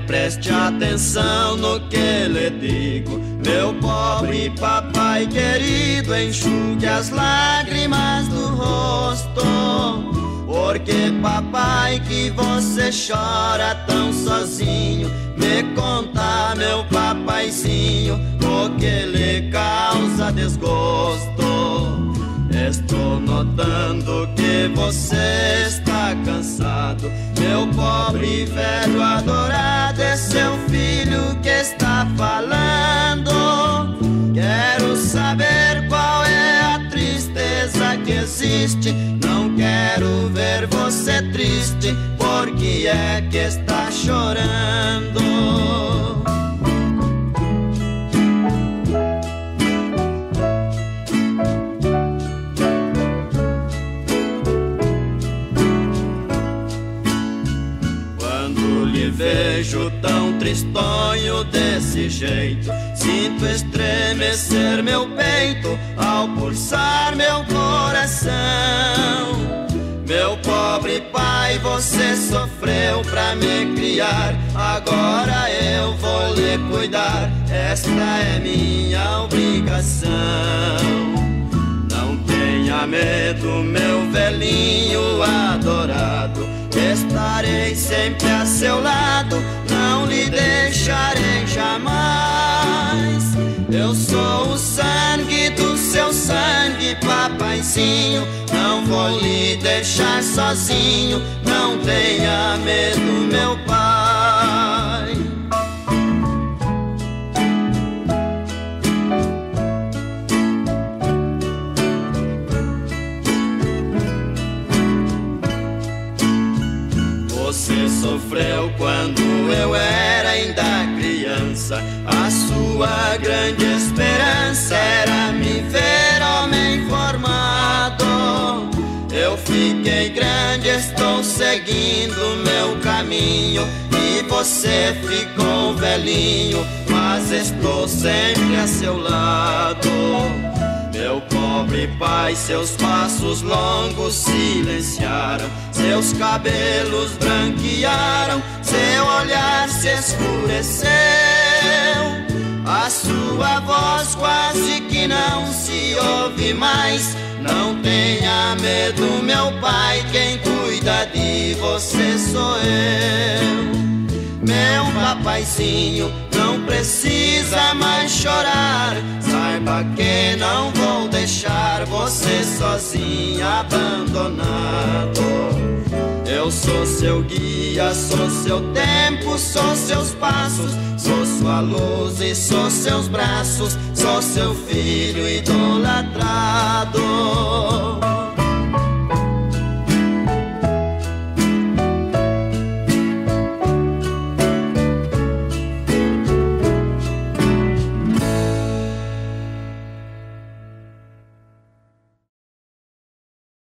Preste atenção no que lhe digo, meu pobre papai querido, enxugue as lágrimas do rosto. Porque papai que você chora tão sozinho, me conta meu papaizinho, o que lhe causa desgosto. Estou notando que você está cansado. Meu pobre velho adorado seu filho que está falando. Quero saber qual é a tristeza que existe. Não quero ver você triste, porque é que está chorando. Vejo tão tristonho desse jeito. Sinto estremecer meu peito ao pulsar meu coração. Meu pobre pai, você sofreu pra me criar. Agora eu vou lhe cuidar. Esta é minha obrigação. Não tenha medo, meu velhinho sempre a seu lado, não lhe deixarei jamais. Eu sou o sangue do seu sangue, papaizinho. Não vou lhe deixar sozinho, não tenha Você sofreu quando eu era ainda criança. A sua grande esperança era me ver homem formado. Eu fiquei grande, estou seguindo meu caminho. E você ficou velhinho, mas estou sempre a seu lado. Meu pobre pai, seus passos longos silenciaram, seus cabelos branquearam, seu olhar se escureceu. A sua voz quase que não se ouve mais. Não tenha medo, meu pai, quem cuida de você sou eu. Meu papaizinho, não precisa mais chorar. Saiba que não vou deixar você sozinha, abandonado. Eu sou seu guia, sou seu tempo, sou seus passos, sou sua luz e sou seus braços, sou seu filho idolatrado.